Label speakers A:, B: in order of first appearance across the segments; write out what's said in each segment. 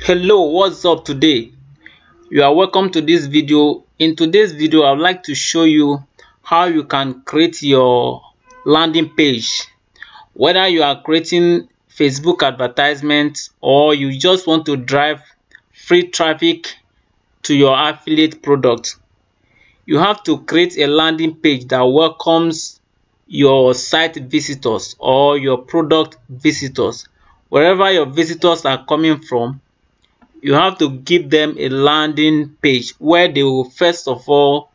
A: hello what's up today? You are welcome to this video. In today's video i'd like to show you how you can create your landing page. Whether you are creating facebook advertisements or you just want to drive free traffic to your affiliate product you have to create a landing page that welcomes your site visitors or your product visitors. Wherever your visitors are coming from you have to give them a landing page where they will first of all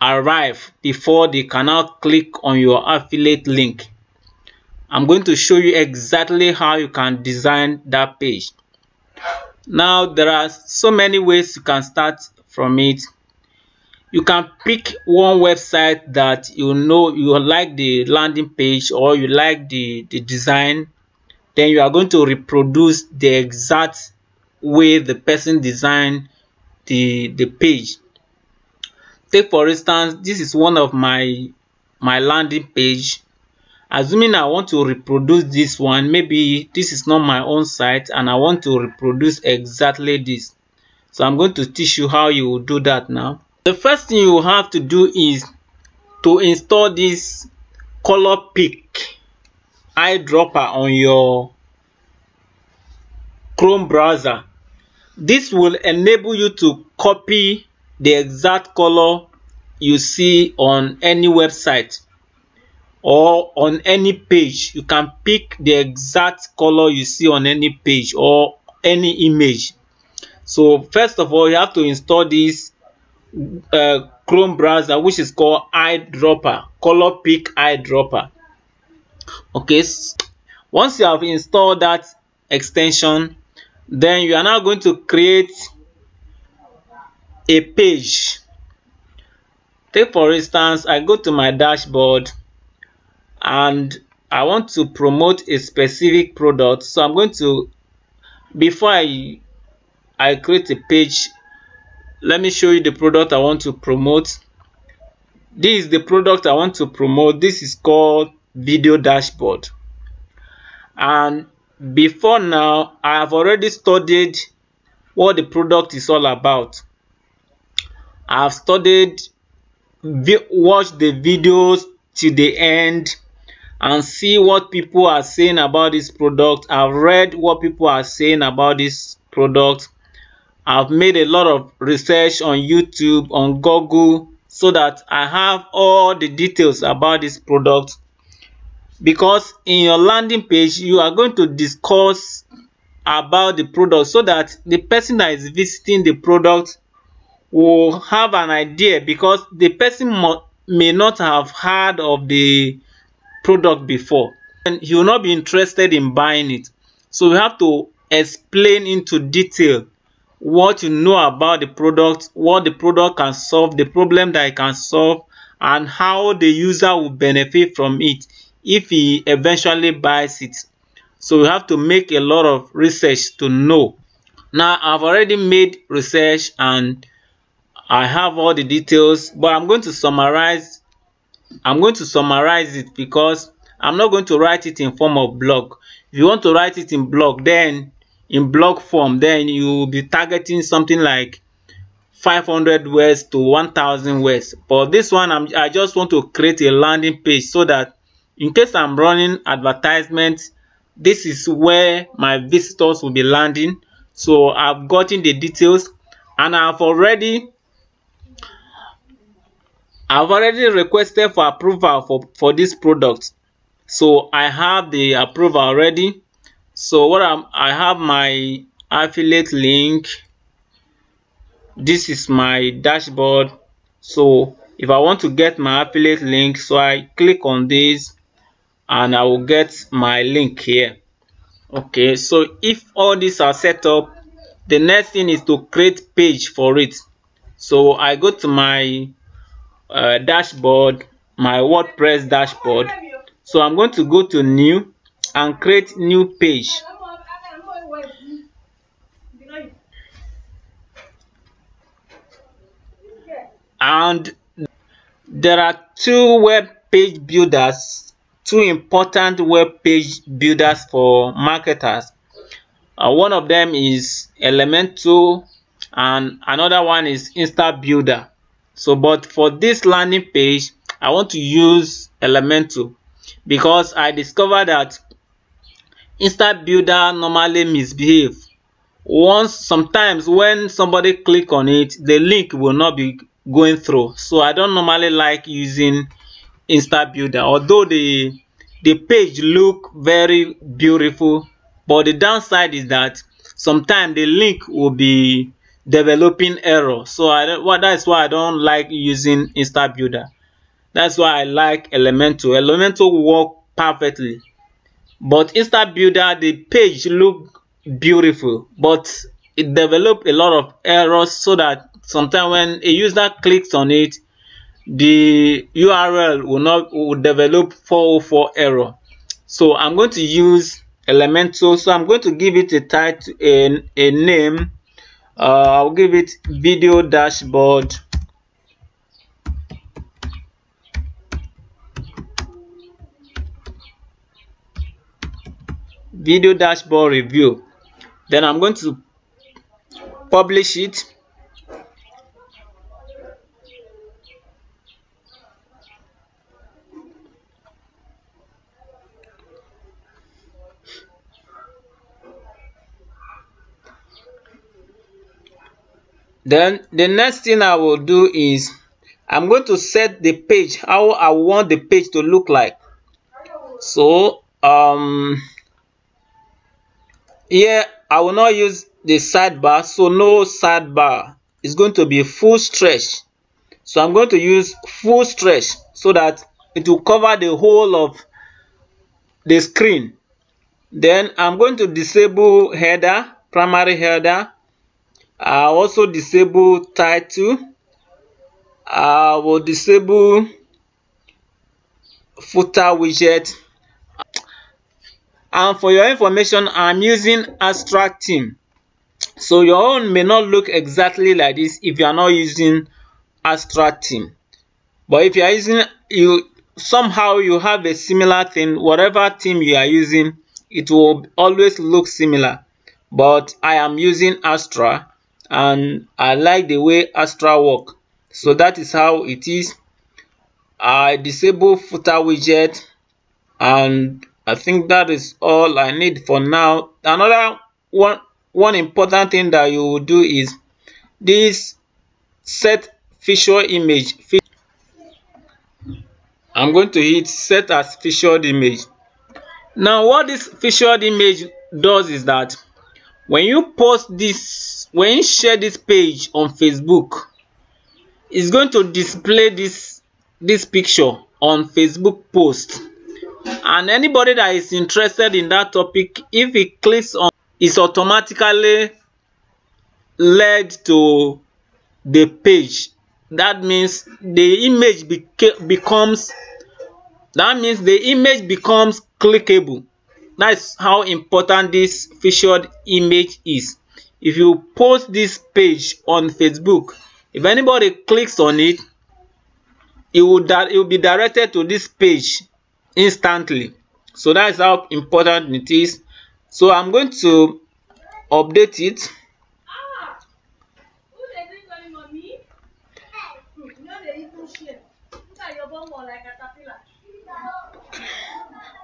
A: arrive before they can now click on your affiliate link. I'm going to show you exactly how you can design that page. Now there are so many ways you can start from it. You can pick one website that you know you like the landing page or you like the the design. Then you are going to reproduce the exact way the person designed the the page. Take for instance this is one of my my landing page. Assuming i want to reproduce this one maybe this is not my own site and i want to reproduce exactly this. So i'm going to teach you how you will do that now. The first thing you have to do is to install this color pick eyedropper on your chrome browser this will enable you to copy the exact color you see on any website or on any page. You can pick the exact color you see on any page or any image. So first of all you have to install this uh, Chrome browser which is called eyedropper color pick eyedropper okay once you have installed that extension then you are now going to create a page. Take for instance i go to my dashboard and i want to promote a specific product. So i'm going to before i i create a page let me show you the product i want to promote. This is the product i want to promote. This is called video dashboard. And before now i have already studied what the product is all about. I have studied watch the videos to the end and see what people are saying about this product. I've read what people are saying about this product. I've made a lot of research on youtube on google so that i have all the details about this product because in your landing page you are going to discuss about the product so that the person that is visiting the product will have an idea because the person may not have heard of the product before. And he will not be interested in buying it. So you have to explain into detail what you know about the product what the product can solve the problem that it can solve and how the user will benefit from it if he eventually buys it. So you have to make a lot of research to know. Now i've already made research and i have all the details but i'm going to summarize i'm going to summarize it because i'm not going to write it in form of blog. If you want to write it in blog then in blog form then you will be targeting something like 500 words to 1000 words. But this one I'm, i just want to create a landing page so that in case i'm running advertisements this is where my visitors will be landing. So i've gotten the details and i've already i've already requested for approval for for this product. So i have the approval already. So what i'm i have my affiliate link. This is my dashboard. So if i want to get my affiliate link so i click on this and I will get my link here. Okay so if all these are set up the next thing is to create page for it. So I go to my uh, dashboard my WordPress dashboard. So I'm going to go to new and create new page. And there are two web page builders two important web page builders for marketers. Uh, one of them is elementor and another one is insta builder. So but for this landing page i want to use elementor because i discovered that insta builder normally misbehave. Once sometimes when somebody click on it the link will not be going through. So i don't normally like using insta builder. Although the the page look very beautiful but the downside is that sometimes the link will be developing error. So i don't well, that's why i don't like using insta builder. That's why i like Elemental. elementor work perfectly. But insta builder the page look beautiful but it develop a lot of errors so that sometimes when a user clicks on it the url will not will develop 404 error. So i'm going to use elementor. So i'm going to give it a title a, a name. Uh, i'll give it video dashboard. Video dashboard review. Then i'm going to publish it then the next thing i will do is i'm going to set the page how i want the page to look like. So um here i will not use the sidebar so no sidebar. It's going to be full stretch. So i'm going to use full stretch so that it will cover the whole of the screen. Then i'm going to disable header primary header I also disable title. I will disable footer widget. And for your information, I'm using abstract theme. So your own may not look exactly like this if you are not using abstract theme. But if you are using you somehow you have a similar thing, whatever theme you are using, it will always look similar. But I am using Astra and I like the way Astra work. So that is how it is. I disable footer widget and I think that is all I need for now. Another one one important thing that you will do is this set feature image. I'm going to hit set as featured image. Now what this featured image does is that when you post this when you share this page on facebook it's going to display this this picture on facebook post. And anybody that is interested in that topic if he clicks on is automatically led to the page. That means the image beca becomes that means the image becomes clickable that's how important this featured image is. If you post this page on facebook if anybody clicks on it it will it will be directed to this page instantly. So that's how important it is. So i'm going to update it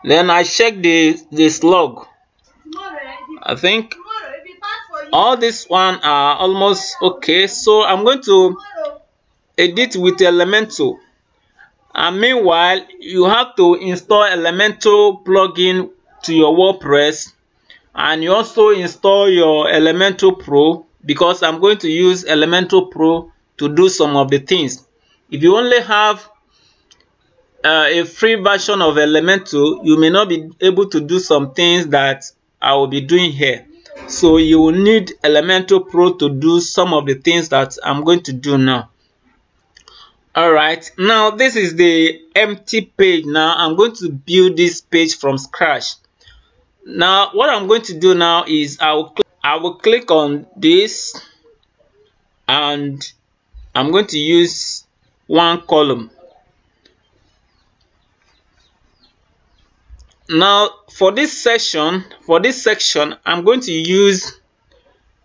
A: then i check the the slug i think all this one are almost okay. So i'm going to edit with Elementor. and meanwhile you have to install Elementor plugin to your wordpress. And you also install your Elementor pro because i'm going to use Elementor pro to do some of the things. If you only have uh, a free version of Elementor, you may not be able to do some things that I will be doing here. So you will need Elementor Pro to do some of the things that I'm going to do now. Alright, now this is the empty page. Now I'm going to build this page from scratch. Now what I'm going to do now is I will, I will click on this and I'm going to use one column now for this section for this section i'm going to use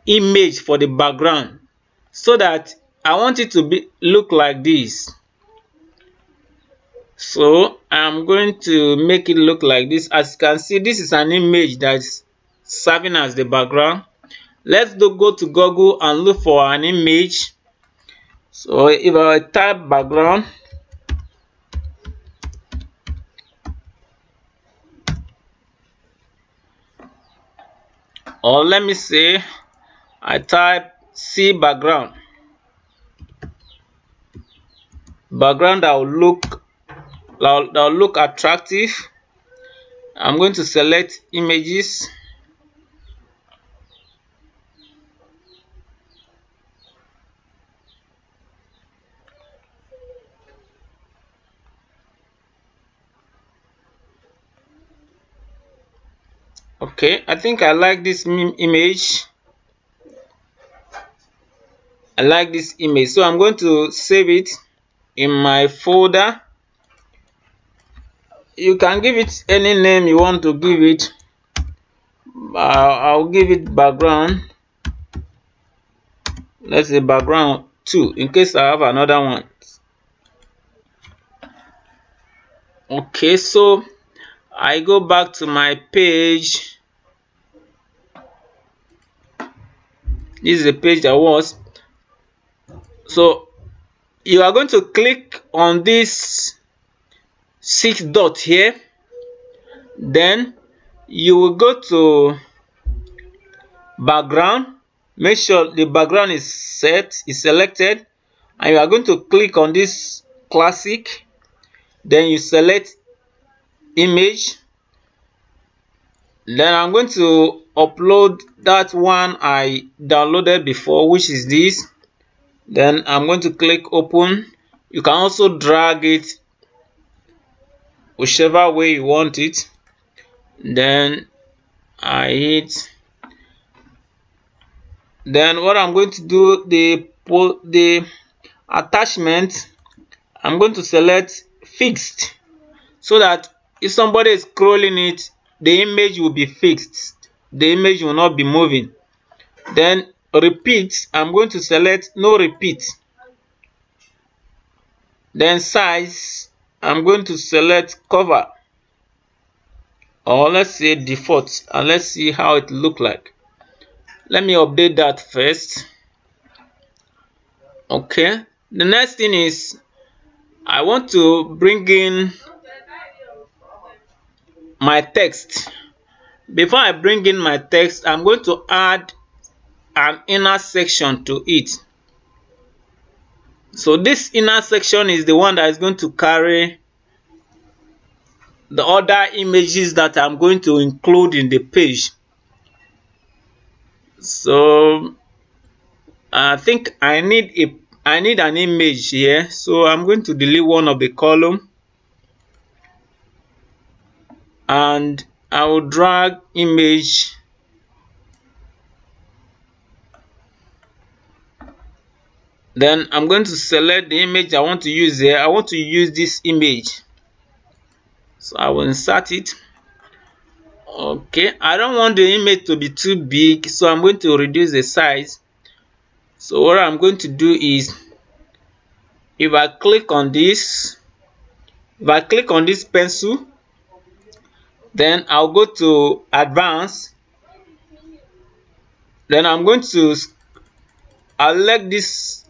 A: image for the background so that i want it to be look like this. So i'm going to make it look like this. As you can see this is an image that's serving as the background. Let's do, go to google and look for an image. So if i type background or let me say I type C background. Background that will look that will look attractive. I'm going to select images okay i think i like this image. I like this image. So i'm going to save it in my folder. You can give it any name you want to give it. I'll give it background. Let's say background 2 in case i have another one. Okay so i go back to my page. This is the page that was. So you are going to click on this six dot here. Then you will go to background. Make sure the background is set is selected. And you are going to click on this classic. Then you select image. Then i'm going to upload that one I downloaded before which is this. Then I'm going to click open. You can also drag it whichever way you want it. Then I hit. Then what I'm going to do the the attachment I'm going to select fixed so that if somebody is scrolling it the image will be fixed. The image will not be moving. Then repeat. I'm going to select no repeat. Then size. I'm going to select cover. Or let's say default and let's see how it look like. Let me update that first. Okay. The next thing is i want to bring in my text before I bring in my text, I'm going to add an inner section to it. So this inner section is the one that is going to carry the other images that I'm going to include in the page. So I think I need a I need an image here. So I'm going to delete one of the column and I will drag image then I'm going to select the image I want to use here. I want to use this image. So I will insert it. Okay I don't want the image to be too big so I'm going to reduce the size. So what I'm going to do is if I click on this if I click on this pencil then I'll go to advanced. Then I'm going to I'll let this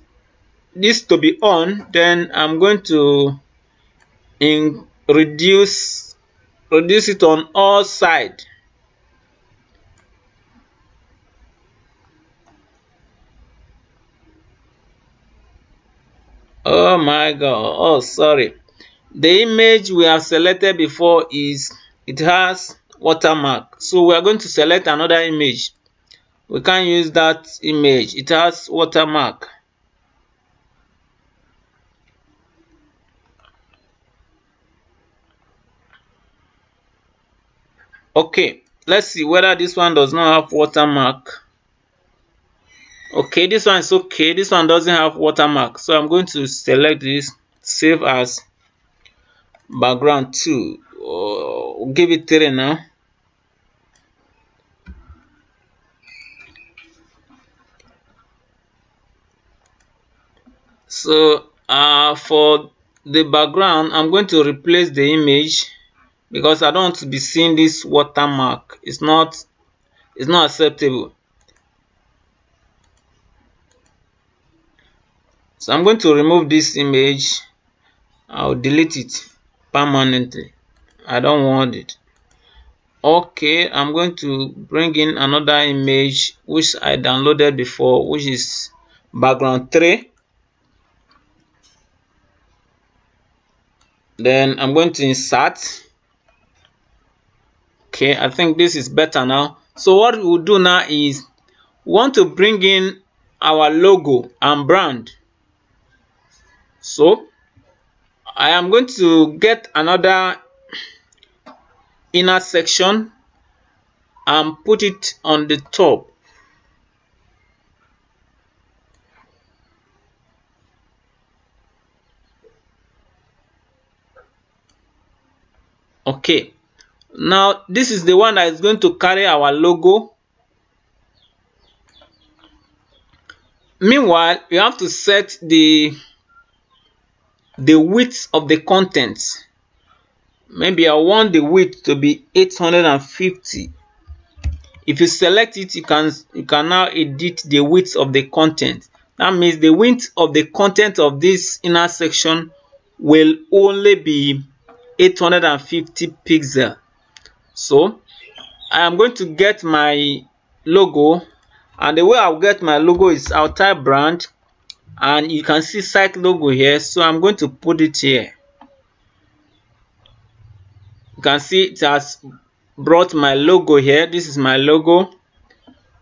A: this to be on. Then I'm going to in reduce reduce it on all sides. oh my god. Oh sorry. The image we have selected before is it has watermark. So we are going to select another image. We can't use that image. It has watermark. Okay let's see whether this one does not have watermark. Okay this one is okay. This one doesn't have watermark. So i'm going to select this save as background 2 I'll give it 3 now. So uh, for the background, I'm going to replace the image because I don't want to be seeing this watermark. It's not it's not acceptable. So I'm going to remove this image. I'll delete it permanently. I don't want it. Okay, I'm going to bring in another image which I downloaded before, which is background 3. Then I'm going to insert. Okay, I think this is better now. So what we'll do now is want to bring in our logo and brand so I am going to get another inner section and put it on the top. Okay. Now this is the one that is going to carry our logo. Meanwhile you have to set the the width of the content maybe I want the width to be 850 if you select it you can you can now edit the width of the content. That means the width of the content of this inner section will only be 850 pixel. So I am going to get my logo and the way I'll get my logo is I'll type brand and you can see site logo here so i'm going to put it here you can see it has brought my logo here. This is my logo.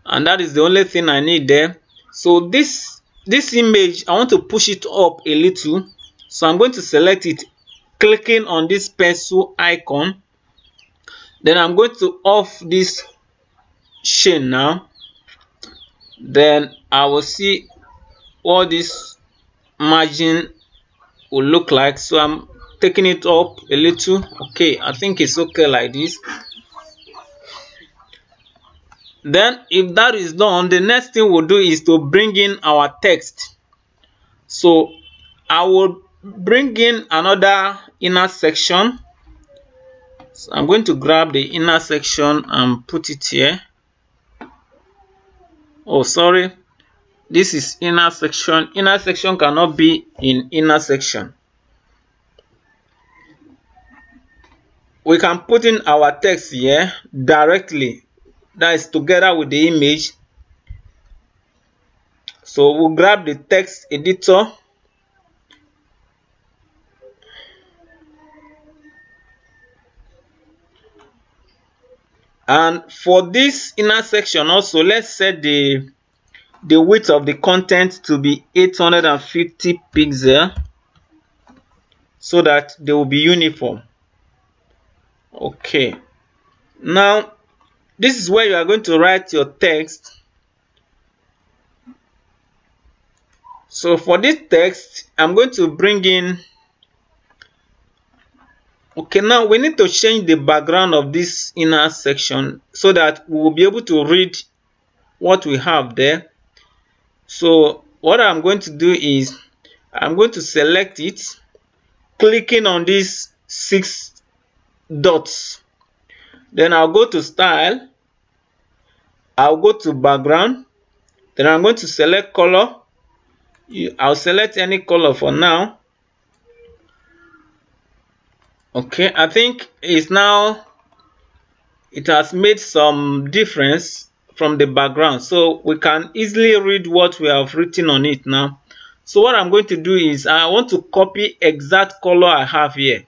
A: And that is the only thing i need there. So this this image i want to push it up a little. So i'm going to select it clicking on this pencil icon. Then i'm going to off this chain now. Then i will see what this margin will look like. So i'm taking it up a little. Okay i think it's okay like this. Then if that is done the next thing we'll do is to bring in our text. So i will bring in another inner section. So i'm going to grab the inner section and put it here. Oh sorry. This is inner section. Inner section cannot be in inner section we can put in our text here directly. That is together with the image. So we'll grab the text editor. And for this inner section also let's set the the width of the content to be 850 pixel so that they will be uniform okay. Now this is where you are going to write your text. So for this text i'm going to bring in okay now we need to change the background of this inner section so that we will be able to read what we have there. So what I'm going to do is I'm going to select it clicking on these six dots. Then I'll go to style. I'll go to background. Then I'm going to select color. I'll select any color for now. Okay I think it's now it has made some difference from the background. So we can easily read what we have written on it now. So what i'm going to do is i want to copy exact color i have here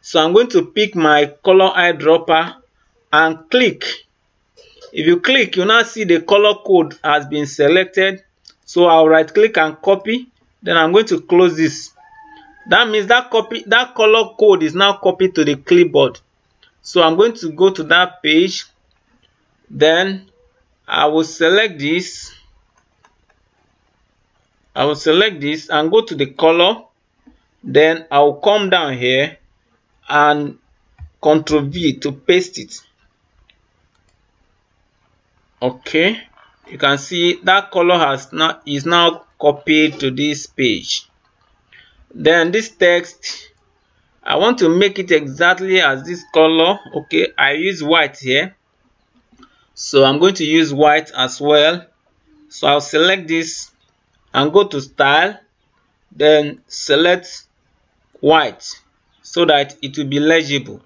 A: so i'm going to pick my color eyedropper and click. If you click you now see the color code has been selected. So i'll right click and copy. Then i'm going to close this. That means that copy that color code is now copied to the clipboard. So i'm going to go to that page. Then I will select this. I will select this and go to the color. Then I will come down here and Ctrl V to paste it. Okay, you can see that color has now is now copied to this page. Then this text, I want to make it exactly as this color. Okay, I use white here. So I'm going to use white as well. So I'll select this and go to style, then select white so that it will be legible.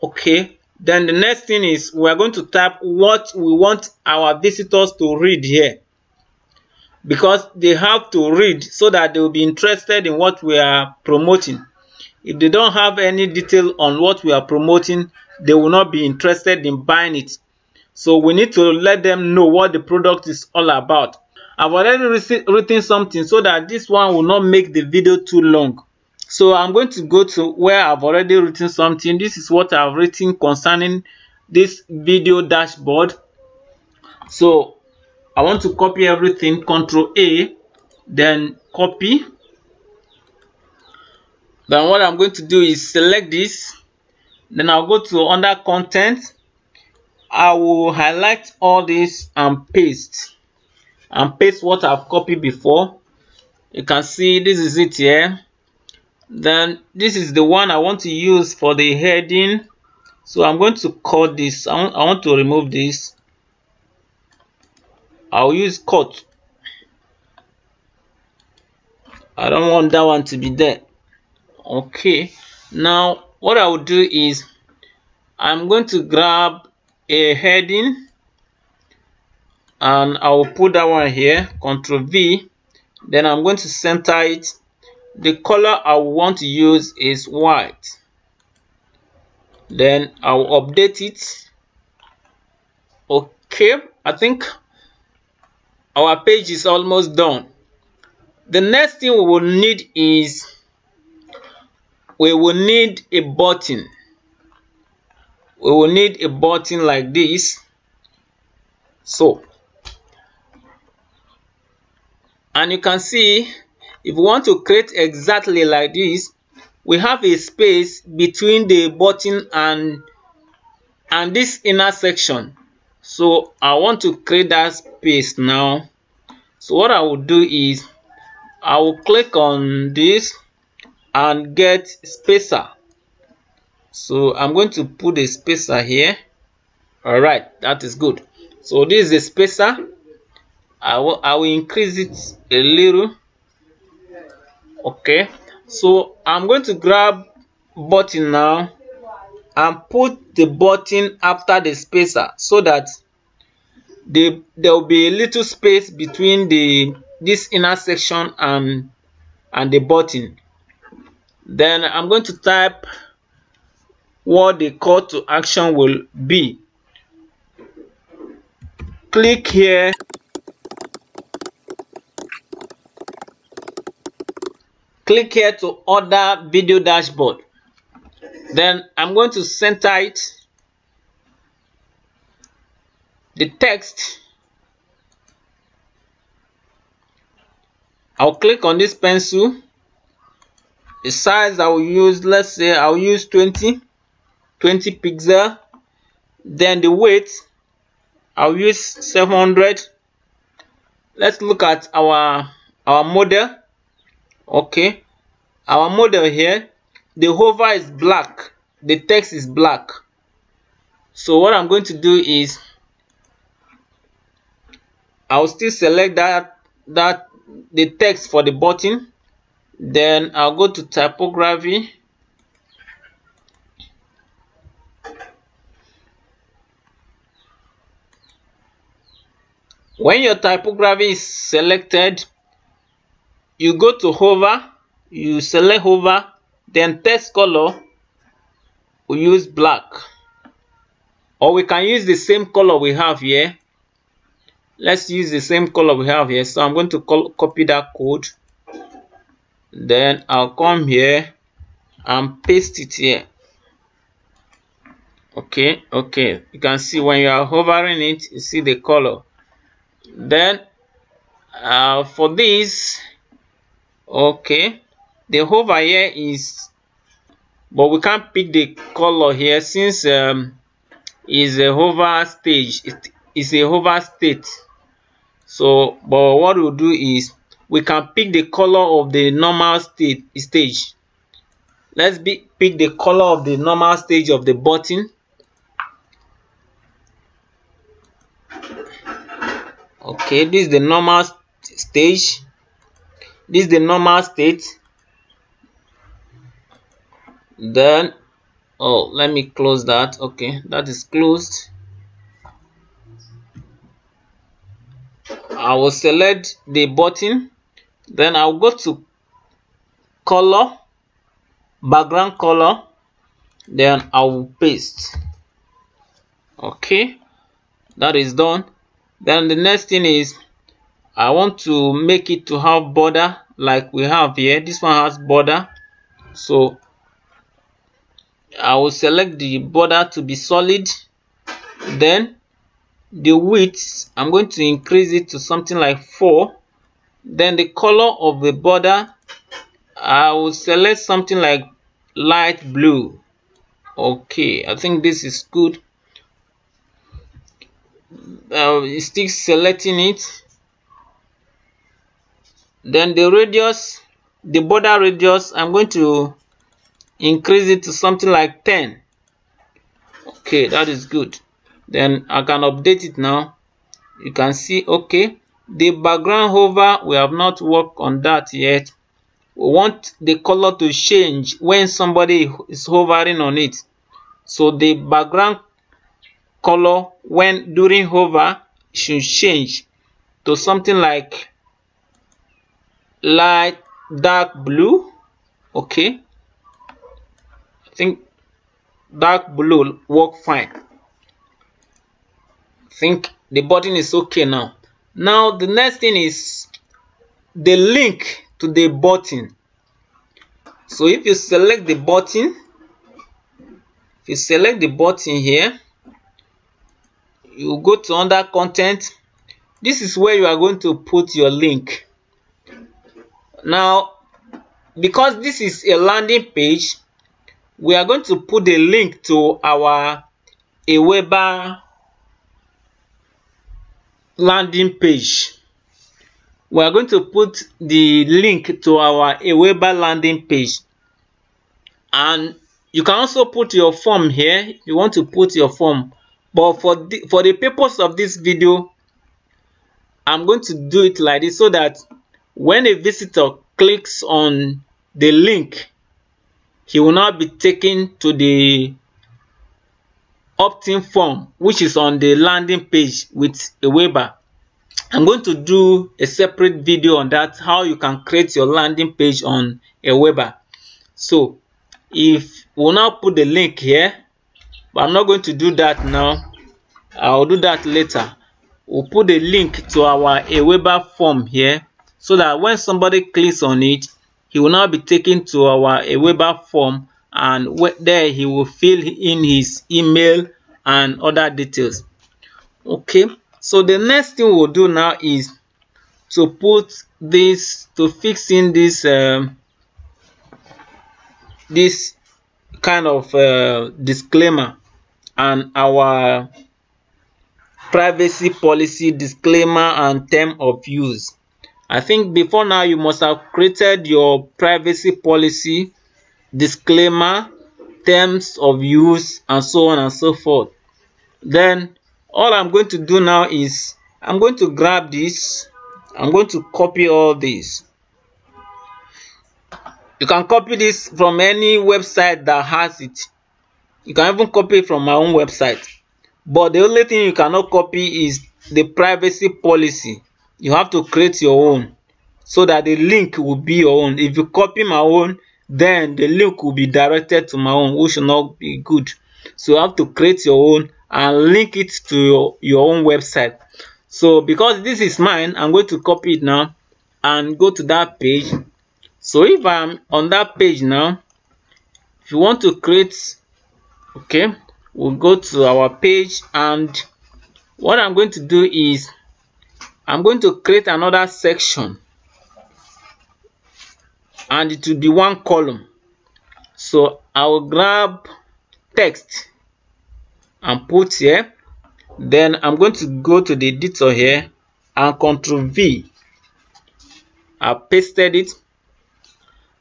A: Okay, then the next thing is we're going to type what we want our visitors to read here because they have to read so that they will be interested in what we are promoting. If they don't have any detail on what we are promoting, they will not be interested in buying it. So we need to let them know what the product is all about. I've already written something so that this one will not make the video too long. So I'm going to go to where I've already written something. This is what I've written concerning this video dashboard. So I want to copy everything, Control A, then copy. Then what I'm going to do is select this. Then I'll go to under content. I will highlight all this and paste. And paste what I've copied before. You can see this is it here. Then this is the one I want to use for the heading. So I'm going to cut this. I want, I want to remove this I'll use cut. I don't want that one to be there. Okay. Now, what I will do is I'm going to grab a heading and I will put that one here, Control V. Then I'm going to center it. The color I want to use is white. Then I'll update it. Okay, I think our page is almost done the next thing we will need is we will need a button we will need a button like this so and you can see if we want to create exactly like this we have a space between the button and and this inner section. So I want to create that space now. So what I will do is I will click on this and get spacer. So I'm going to put a spacer here. All right that is good. So this is a spacer. I will I will increase it a little okay so I'm going to grab button now and put the button after the spacer so that the, there will be a little space between the this inner section and and the button. Then i'm going to type what the call to action will be. Click here click here to order video dashboard. Then I'm going to center it. The text. I'll click on this pencil. The size I will use let's say I'll use 20 20 pixel. Then the weight I'll use 700 let's look at our our model okay? Our model here the hover is black. The text is black. So what i'm going to do is i'll still select that that the text for the button. Then i'll go to typography. When your typography is selected you go to hover you select hover then text color we use black. Or we can use the same color we have here. Let's use the same color we have here. So i'm going to copy that code. Then i'll come here and paste it here. Okay okay. You can see when you are hovering it you see the color. Then uh, for this okay. The hover here is but we can't pick the color here since um, is a hover stage. It is a hover state. So but what we'll do is we can pick the color of the normal state stage. Let's be, pick the color of the normal stage of the button. Okay this is the normal stage this is the normal state. Then oh let me close that. Okay that is closed. I will select the button. Then I'll go to color background color. Then I will paste. Okay that is done. Then the next thing is I want to make it to have border like we have here. This one has border. So I will select the border to be solid. Then the width I'm going to increase it to something like 4 then the color of the border I will select something like light blue. Okay I think this is good. Uh, still selecting it then the radius the border radius I'm going to increase it to something like 10 okay that is good. Then I can update it now. You can see okay the background hover we have not worked on that yet. We want the color to change when somebody is hovering on it. So the background color when during hover should change to something like light dark blue okay? I think dark blue work fine. I think the button is okay now. Now the next thing is the link to the button. So if you select the button if you select the button here you go to under content. This is where you are going to put your link now because this is a landing page we are going to put the link to our Aweber landing page. We are going to put the link to our Aweber landing page. And you can also put your form here you want to put your form. But for the, for the purpose of this video i'm going to do it like this so that when a visitor clicks on the link he will now be taken to the opt-in form which is on the landing page with Aweber. I'm going to do a separate video on that how you can create your landing page on Aweber. So if we'll now put the link here but I'm not going to do that now I'll do that later we'll put the link to our Aweber form here so that when somebody clicks on it he will now be taken to our Aweber form and there he will fill in his email and other details. Okay so the next thing we'll do now is to put this to fix in this um, this kind of uh, disclaimer and our privacy policy disclaimer and term of use I think before now you must have created your privacy policy, disclaimer, terms of use, and so on and so forth. Then all I'm going to do now is I'm going to grab this, I'm going to copy all this. You can copy this from any website that has it. You can even copy it from my own website. But the only thing you cannot copy is the privacy policy you have to create your own so that the link will be your own. If you copy my own then the link will be directed to my own which will not be good. So you have to create your own and link it to your, your own website. So because this is mine i'm going to copy it now and go to that page. So if i'm on that page now if you want to create okay we'll go to our page and what i'm going to do is I'm going to create another section. And it will be one column. So I will grab text and put here. Then I'm going to go to the editor here and control V. I pasted it.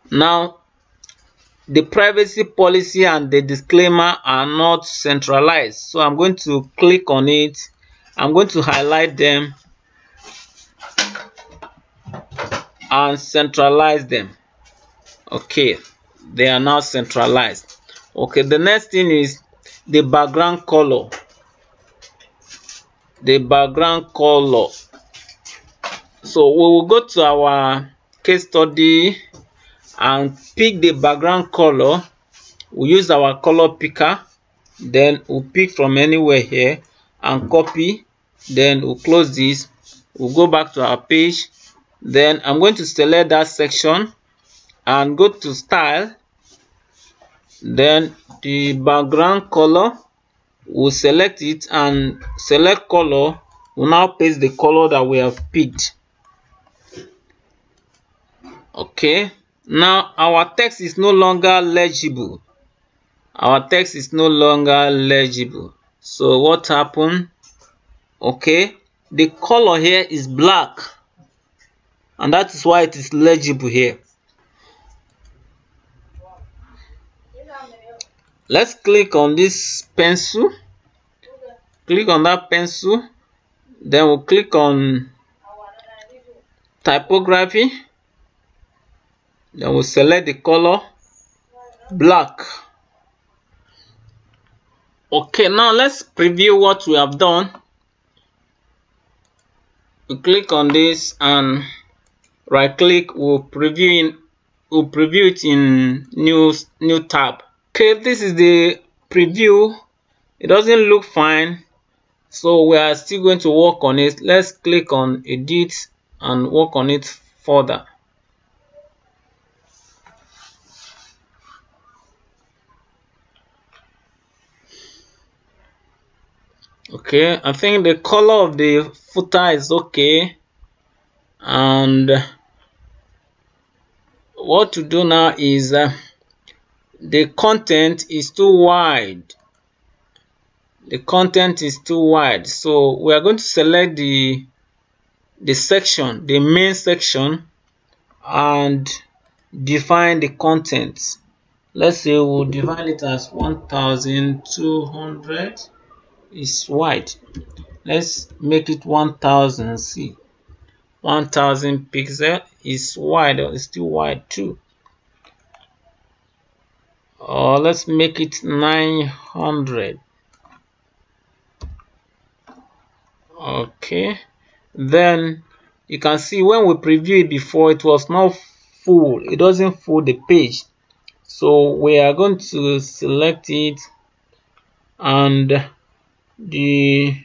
A: Now the privacy policy and the disclaimer are not centralized. So I'm going to click on it. I'm going to highlight them and centralize them. Okay they are now centralized. Okay the next thing is the background color. The background color. So we will go to our case study and pick the background color. We use our color picker. Then we'll pick from anywhere here and copy. Then we'll close this. We'll go back to our page then i'm going to select that section and go to style. Then the background color we'll select it and select color. We'll now paste the color that we have picked. Okay. Now our text is no longer legible. Our text is no longer legible. So what happened? Okay. The color here is black and that is why it is legible here. Let's click on this pencil. Click on that pencil. Then we'll click on typography. Then we'll select the color black. Okay now let's preview what we have done. We click on this and right click we'll preview in we'll preview it in new new tab. Okay this is the preview. It doesn't look fine so we are still going to work on it. Let's click on edit and work on it further. Okay i think the color of the footer is okay. And what to do now is uh, the content is too wide. The content is too wide. So we are going to select the the section the main section and define the content. Let's say we'll it as 1200 is wide. Let's make it 1000 see. 1000 pixel is wide it's still wide too. Or let's make it 900 okay. Then you can see when we preview it before it was not full. It doesn't full the page. So we are going to select it and the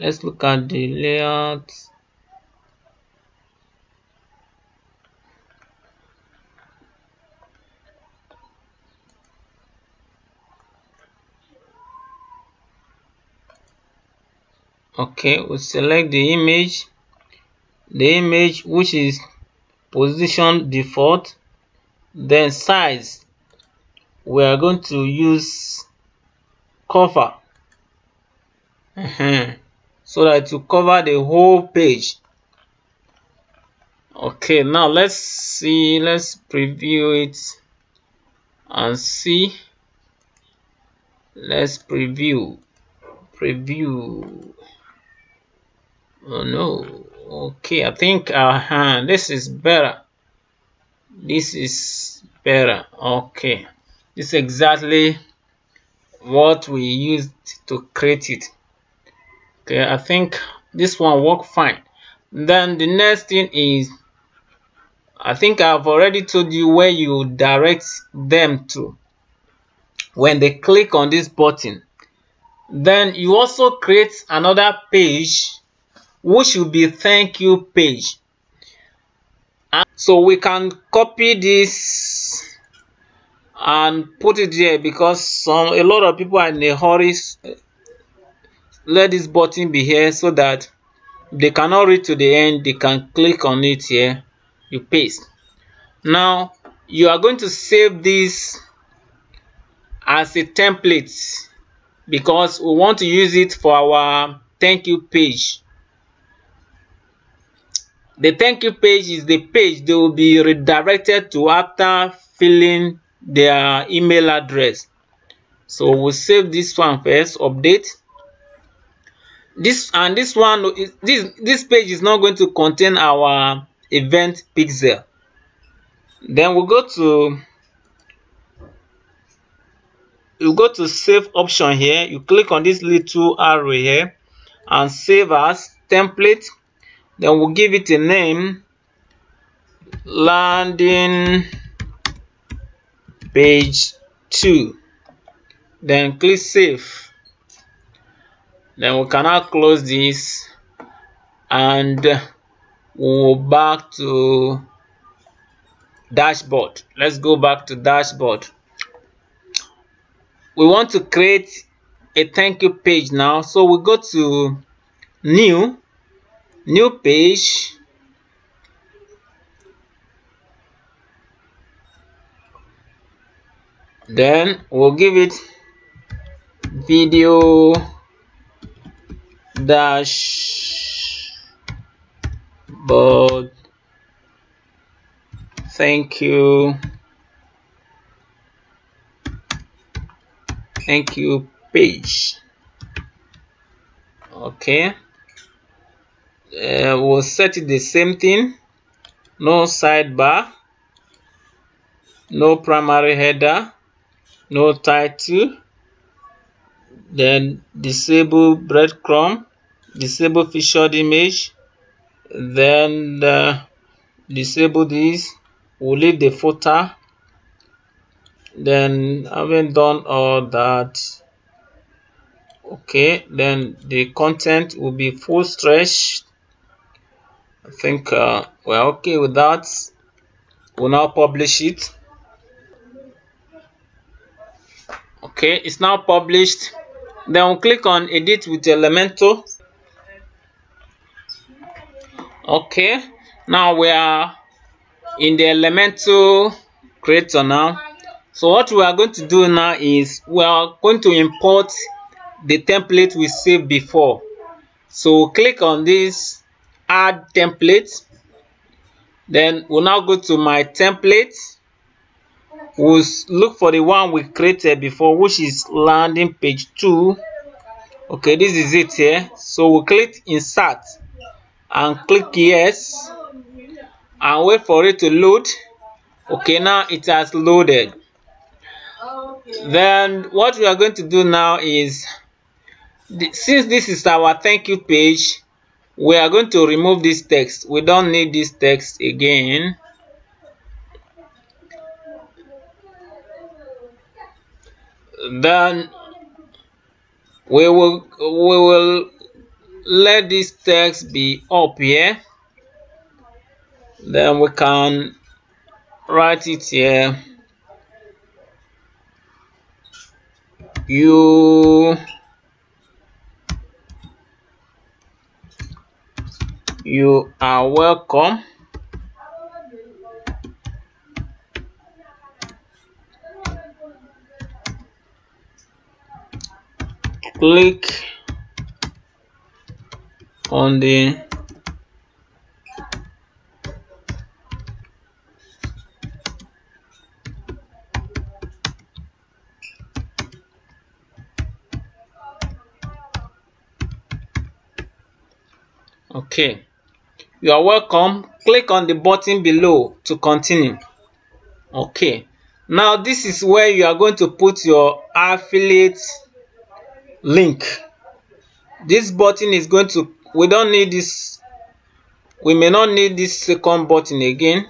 A: let's look at the layout. Okay we select the image. The image which is position default. Then size. We are going to use cover uh-huh. So that to cover the whole page. Okay now let's see let's preview it and see. Let's preview preview. Oh no. Okay i think uh -huh, this is better. This is better. Okay. This is exactly what we used to create it okay i think this one work fine. Then the next thing is i think i've already told you where you direct them to. When they click on this button then you also create another page which will be thank you page. And so we can copy this and put it there because some a lot of people are in a hurry let this button be here so that they cannot read to the end they can click on it here you paste. Now you are going to save this as a template because we want to use it for our thank you page. The thank you page is the page they will be redirected to after filling their email address. So we'll save this one first update this and this one this this page is not going to contain our event pixel. Then we'll go to you go to save option here. You click on this little arrow here and save as template. Then we'll give it a name landing page 2 then click save then we can now close this. And we'll back to dashboard. Let's go back to dashboard. We want to create a thank you page now. So we go to new new page. Then we'll give it video dash board thank you. Thank you page. Okay. Uh, we'll set it the same thing. No sidebar. No primary header. No title. Then disable breadcrumb disable featured image then uh, disable this we'll leave the footer then having done all that okay then the content will be full stretch I think uh, we're okay with that. We'll now publish it. Okay, it's now published. Then we'll click on edit with Elementor. Okay, now we are in the Elementor creator now. So what we are going to do now is we are going to import the template we saved before. So click on this add template. Then we'll now go to my template. We'll look for the one we created before which is landing page 2 okay this is it here. So we'll click insert and click yes. And wait for it to load. Okay now it has loaded. Then what we are going to do now is since this is our thank you page we are going to remove this text. We don't need this text again. Then we will we will let this text be up here then we can write it here. You You are welcome. Click on the okay. You are welcome. Click on the button below to continue. Okay. Now this is where you are going to put your affiliate link. This button is going to we don't need this we may not need this second button again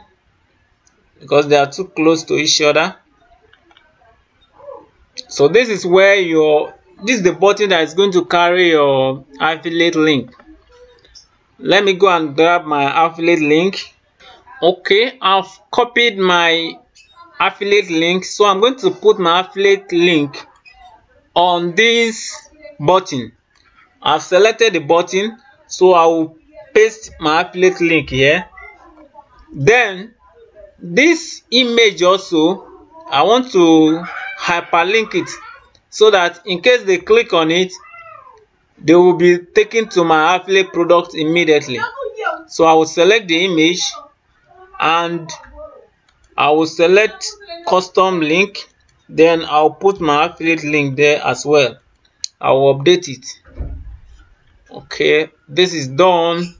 A: because they are too close to each other. So this is where your this is the button that is going to carry your affiliate link. Let me go and grab my affiliate link. Okay i've copied my affiliate link so i'm going to put my affiliate link on this button. I've selected the button so i will paste my affiliate link here. Then this image also i want to hyperlink it so that in case they click on it they will be taken to my affiliate product immediately. So i will select the image and i will select custom link. Then i'll put my affiliate link there as well. I will update it okay this is done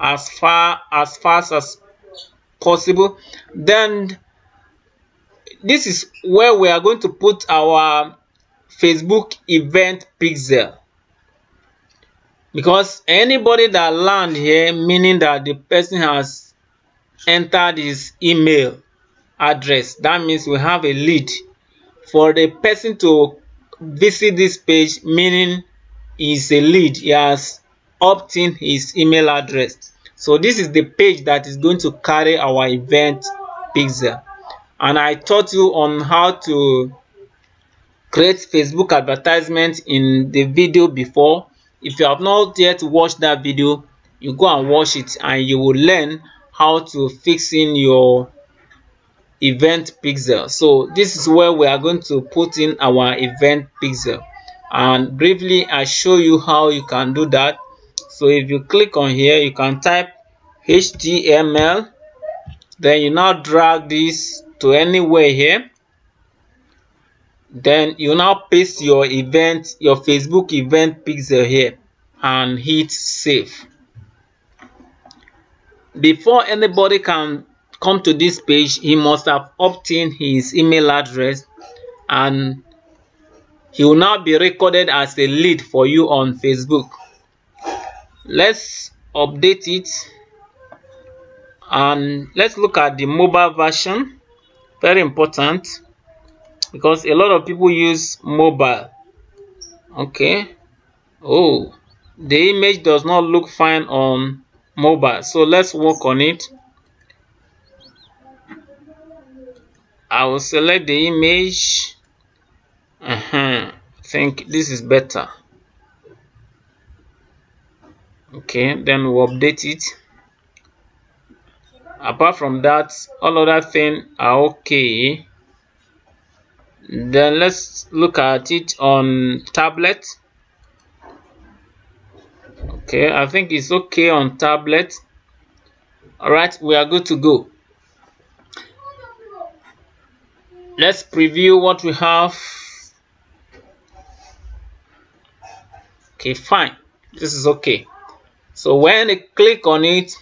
A: as far as fast as possible. Then this is where we are going to put our facebook event pixel. Because anybody that land here meaning that the person has entered his email address that means we have a lead. For the person to visit this page meaning is a lead. He has opt in his email address. So this is the page that is going to carry our event pixel and i taught you on how to create facebook advertisement in the video before. If you have not yet watched that video you go and watch it and you will learn how to fix in your event pixel so this is where we are going to put in our event pixel and briefly i show you how you can do that. So if you click on here you can type html then you now drag this to anywhere here. Then you now paste your event your facebook event pixel here and hit save. Before anybody can come to this page he must have obtained his email address and he will now be recorded as a lead for you on facebook. Let's update it. And let's look at the mobile version. Very important because a lot of people use mobile. Okay. Oh the image does not look fine on mobile so let's work on it. I will select the image. Uh -huh. Think this is better. Okay then we'll update it. Apart from that all other things are okay. Then let's look at it on tablet. Okay i think it's okay on tablet. All right we are good to go. Let's preview what we have okay fine this is okay. So when they click on it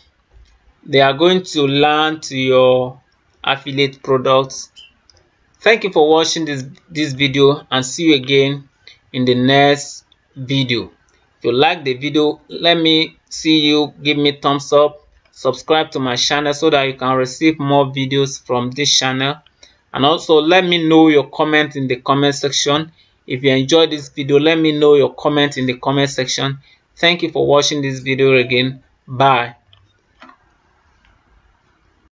A: they are going to land to your affiliate products. Thank you for watching this this video and see you again in the next video. If you like the video let me see you give me thumbs up subscribe to my channel so that you can receive more videos from this channel. And also let me know your comment in the comment section if you enjoyed this video let me know your comment in the comment section. Thank you for watching this video again. Bye